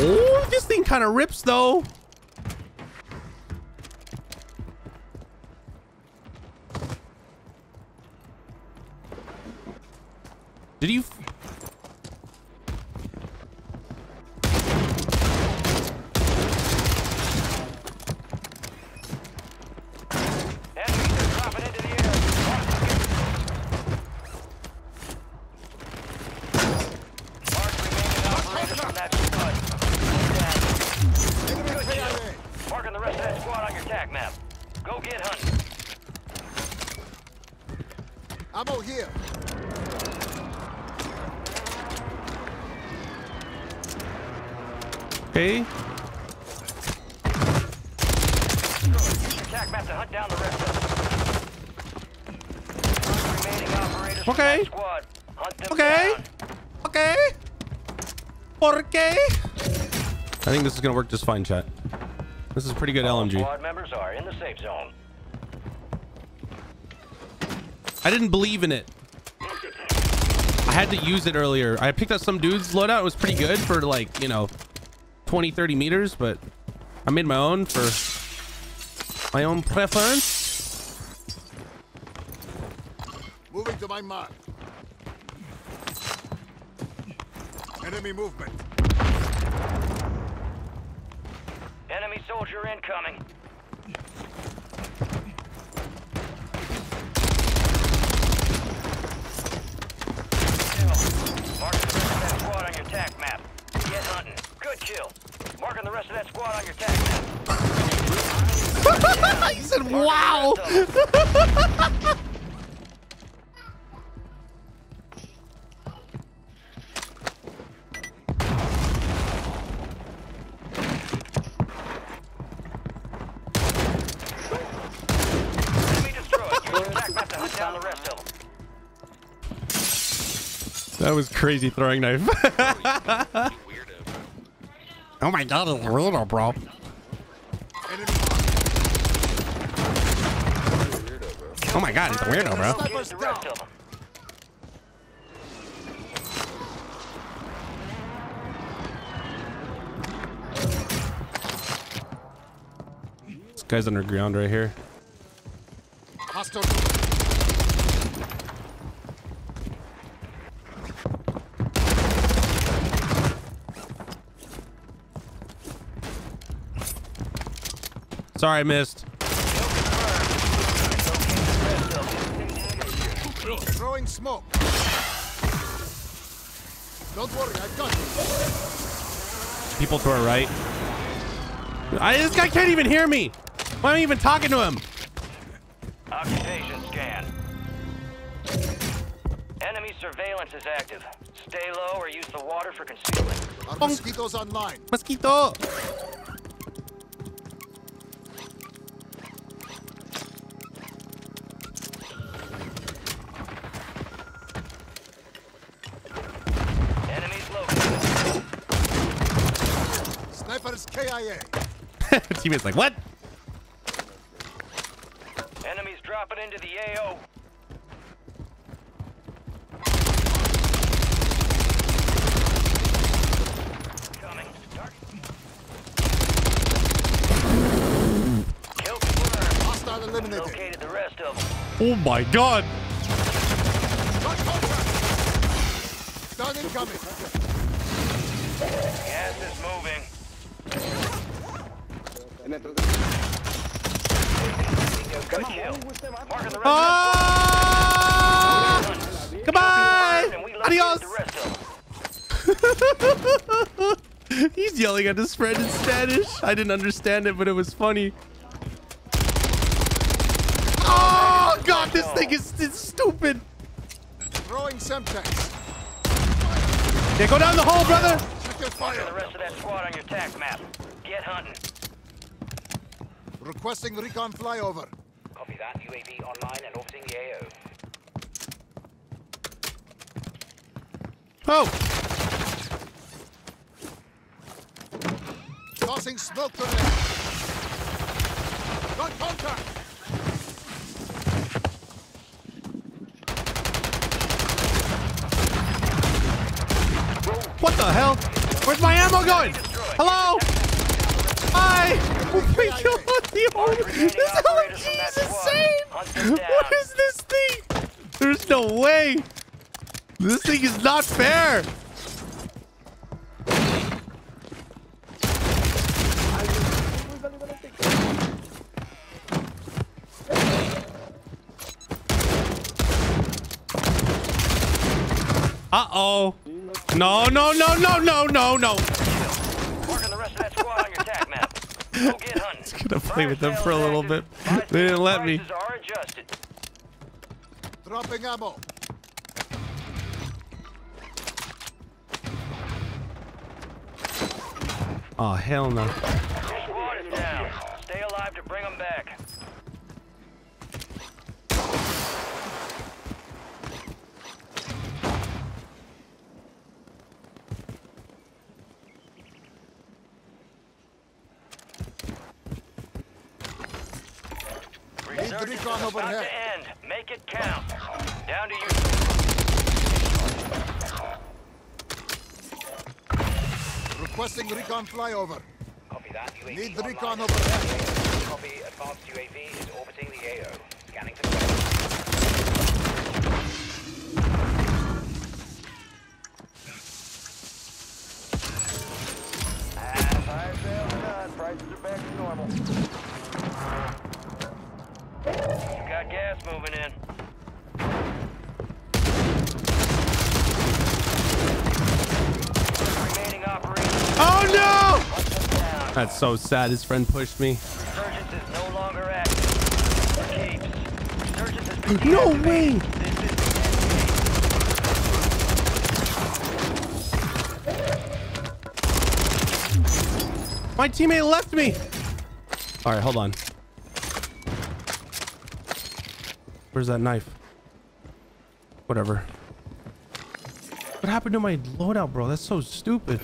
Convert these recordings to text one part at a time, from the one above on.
Oh, this thing kind of rips though. Did you? Enemies are dropping into the air. Mark remaining operators from that squad. Good kill. Marking the rest of that squad on your tac map. Go get hunting. Ammo here. Okay. Use your tac map to hunt down the rest of them. Remaining operators from Okay. that squad. Hunt them Okay. down. Okay. Okay. I think this is gonna work just fine, chat. This is pretty good All LMG. Squad members are in the safe zone. I didn't believe in it. I had to use it earlier. I picked up some dude's loadout. It was pretty good for like, you know, 20, 30 meters, but I made my own for my own preference. Moving to my mark. Enemy movement. Enemy soldier incoming. Kill. Marking the rest of that squad on your tac map. Get hunting. Good kill. Marking the rest of that squad on your tac map. he said, wow. Crazy throwing knife. oh my god, it's a weirdo, bro. Oh my god, he's a weirdo, bro. Use the rest of them. This guy's underground right here. hostile. Sorry, I missed. Throwing smoke. Don't worry, I've got you. People to our right. I, this guy can't even hear me. Why am I even talking to him? Occupation scan. Enemy surveillance is active. Stay low or use the water for concealment. Our mosquitoes online. Mosquito. Snipers KIA. Teammate's like, what? Enemies dropping into the AO. Coming. Target. Kill confirmed. Hostile eliminated. The rest of them. Oh my god. Got incoming. Gas is moving. Good kill. Marking the rest Ah! of the Goodbye. and we located Adios. the rest of them. He's yelling at his friend in Spanish. I didn't understand it, but it was funny. Oh god, this thing is it's stupid. Throwing Semtex. Yeah, go down the hole, brother. Check your Marking the rest of that squad on your tac map. Get hunting. Requesting recon flyover. Copy that. UAV online and orbiting the AO. Oh, Tossing smoke grenade. Got contact! What the hell? Where's my ammo going? Hello? Hi. Oh my god, the armor. This LMG is insane. What is this thing? There's no way. This thing is not fair. Uh-oh. No, no, no, no, no, no, no. Marking the rest of that squad on your attack map. Go get. Gonna play with them for a little bit. They didn't let me. prices. Dropping ammo. Oh, hell no. Squad is down. Stay alive to bring them back. Resurgence is recon about overhead. to end. Make it count. Down to you. Requesting recon flyover. Copy that. UAV Need recon overhead. Copy. Advanced UAV is orbiting the AO. Scanning for That's so sad. His friend pushed me. Resurgence is no longer active. For. Resurgence has been No way. This is My teammate left me. All right, hold on. Where's that knife? Whatever. What happened to my loadout, bro? That's so stupid.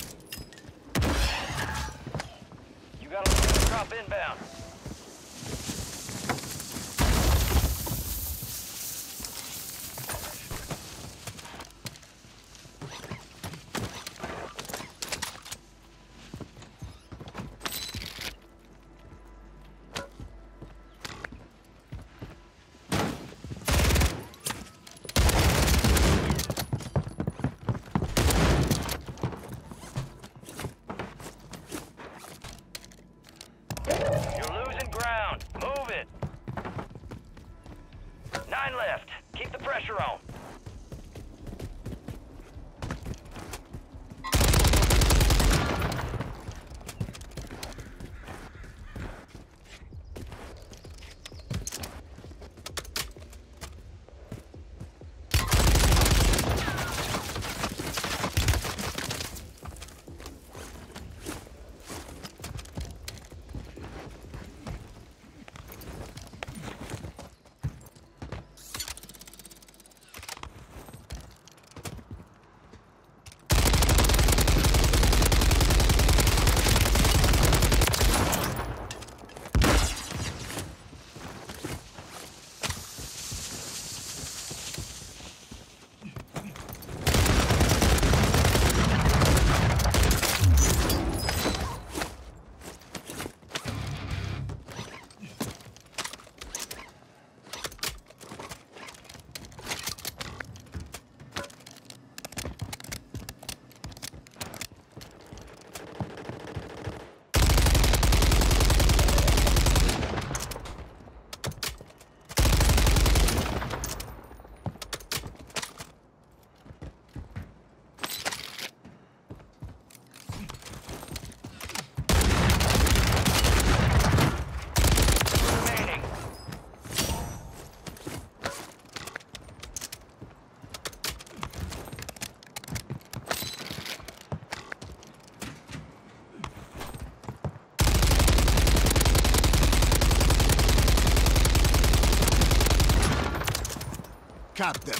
Cap them.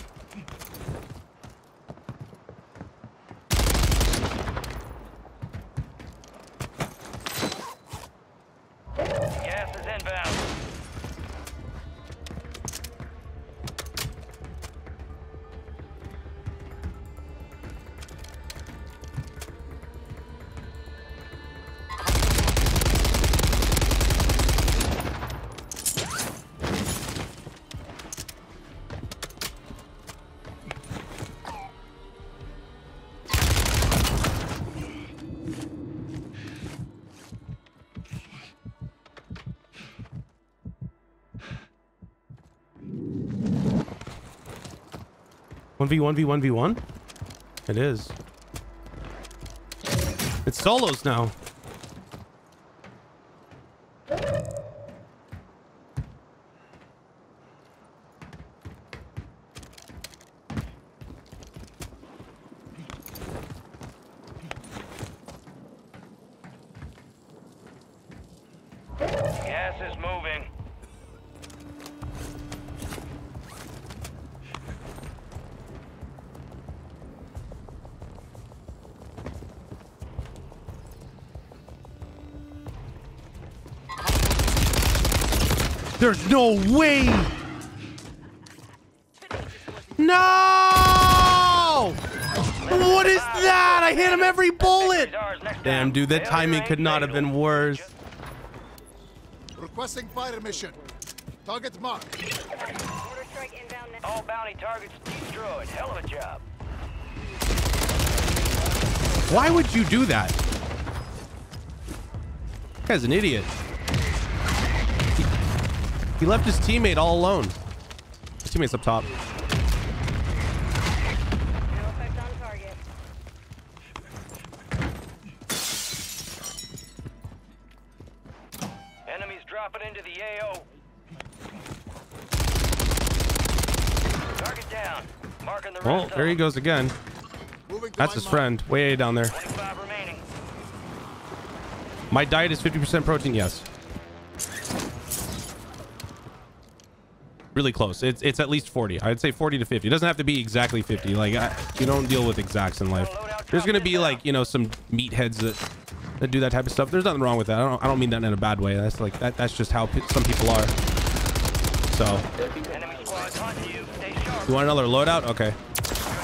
1v1 v1 v1? It is. It's solos now. There's no way. No! What is that? I hit him every bullet. Damn, dude, that timing could not have been worse. Requesting fire mission. Target marked. Mortar inbound now. All bounty targets destroyed. Hell of a job. Why would you do that? Guy's an idiot. He, he left his teammate all alone. His teammate's up top. No effect on target. Enemies dropping into the AO. Target down. Marking the Well, there he goes again. That's his friend, way down there. My diet is 50% protein, yes. Really close. It's it's at least 40. I'd say 40 to 50. It doesn't have to be exactly 50. Like I, you don't deal with exacts in life. There's gonna be like you know some meatheads that that do that type of stuff. There's nothing wrong with that. I don't I don't mean that in a bad way. That's like that. That's just how some people are. So Enemy squad's hunting you. Stay sharp. you want another loadout? Okay.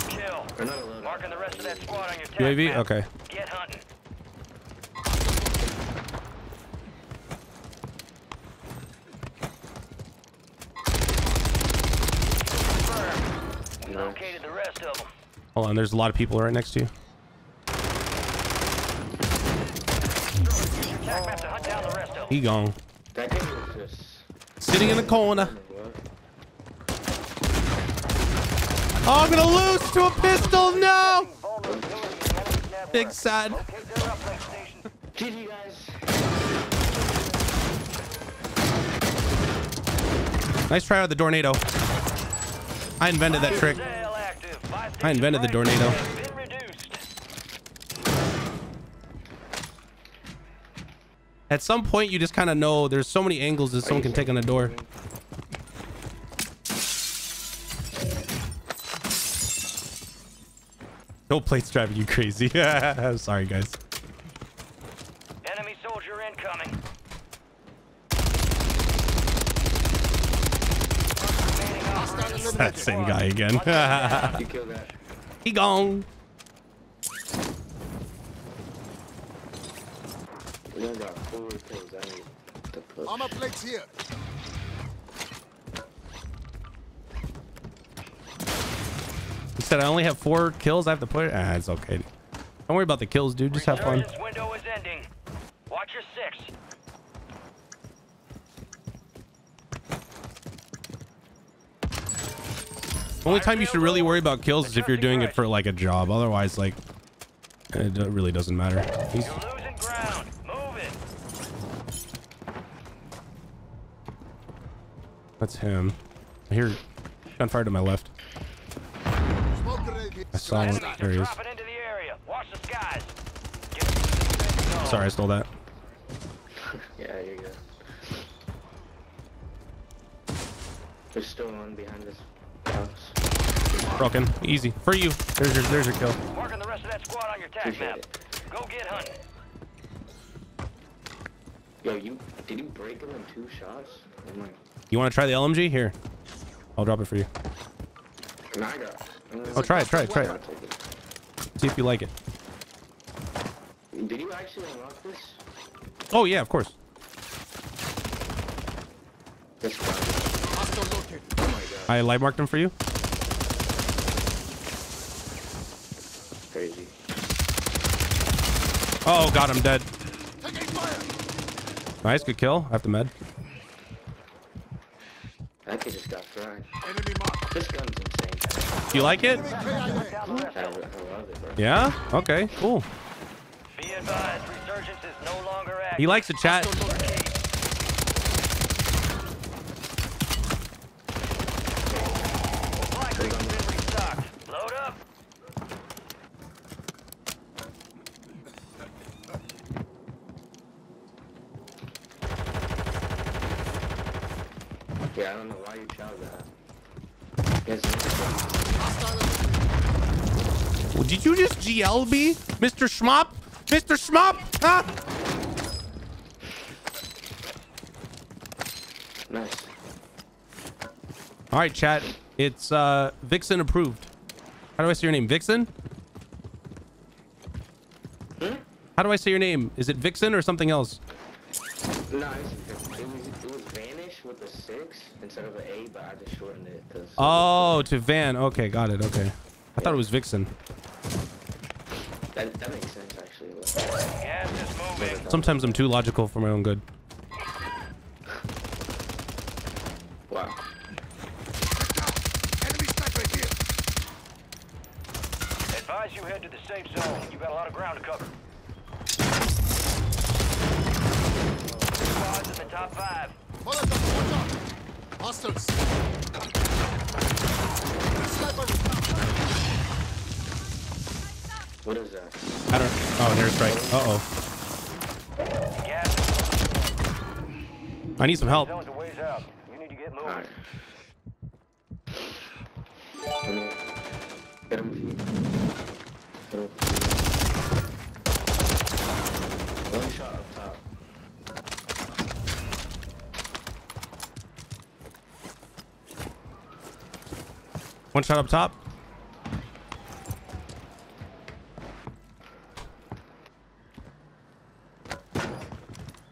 Good kill. Another loadout. Marking the rest of that squad on your tac UAV. map. Okay. Get hunting. Confirmed. We located the rest of them. Hold on. There's a lot of people right next to you. Use your tac map to hunt down the rest of them. He gone. That was just. Sitting in the corner. Oh, I'm gonna lose to a pistol. No. Vulnerability in the enemy's network. Big sad. Locate their uplink station. GG, guys. Nice try with the tornado. I invented that trick. I invented the tornado. At some point, you just kind of know there's so many angles that someone can take on a door. No plates driving you crazy. Sorry, guys. Enemy soldier incoming. Hostile That same guy again. You killed that. he gone. We only got four kills. I need to push. Armor plates here. He said I only have four kills. I have to put it. Ah, it's okay. Don't worry about the kills, dude. Just have fun. Resurgence window is ending. Watch your six. Only time you should really worry about kills is if you're doing it for like a job. Otherwise, like, it really doesn't matter. He's, You're ground. Move that's him. I hear gunfire to my left. Smoke grenade here. I saw him. Enemies There are he is. dropping into the area. Watch the skies. Get to the safe zone. Sorry, I stole that. Yeah, you're good. There's still one behind this house. Broken. Easy. For you. There's your, there's your kill. Marking the rest of that squad on your tac Appreciate map. it. Go get hunting. Yo, you did you break him in two shots? Oh my. You want to try the LMG? Here. I'll drop it for you. Nah, I got. Oh, try it, try it, try it. take it. See if you like it. Did you actually unlock this? Oh, yeah, of course. This one. Hostile located. Oh my god. I light marked them for you. Crazy. Oh, God, I'm dead. Taking fire. Nice, good kill. I have the med. That kid just got fried. Enemy marked. This gun's insane. Do you like it? KIA. I, I love it, bro. Yeah. Okay. Cool. Be advised, resurgence is no longer active. He likes to chat. Yeah, I don't know why you chose that. Yes, Well, did you just GL me, Mr. Schmop? Mr. Schmop? Huh? nice. All right, chat. It's uh Vixen approved. How do I say your name? Vixen? How do I say your name? Is it Vixen or something else? No, it, was, it was Vanish with a six instead of an A, but I just shortened it because. Oh, to Van. Okay, got it. Okay. I thought it was Vixen. That, that makes sense, actually. Gas is moving. Sometimes I'm too logical for my own good. Wow. Enemy sniper here. Advise you head to the safe zone. You've got a lot of ground to cover. Squads in the top five. Molotov, watch out. Hostiles. What is that? I don't. Oh, an airstrike. Uh oh. Gas I need some help. zone's a ways out. You need to get moving. Alright. Come here. Get him. Get him. One shot up top. One shot up top.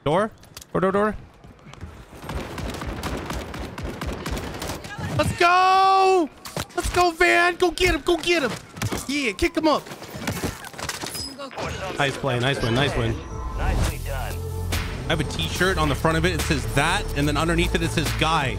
Door? Door, door, door. Let's go! Let's go, Van! Go get him! Go get him! Yeah, kick him up! Nice play, nice win, nice win. Nicely done. I have a t-shirt on the front of it. It says that, and then underneath it, it says guy.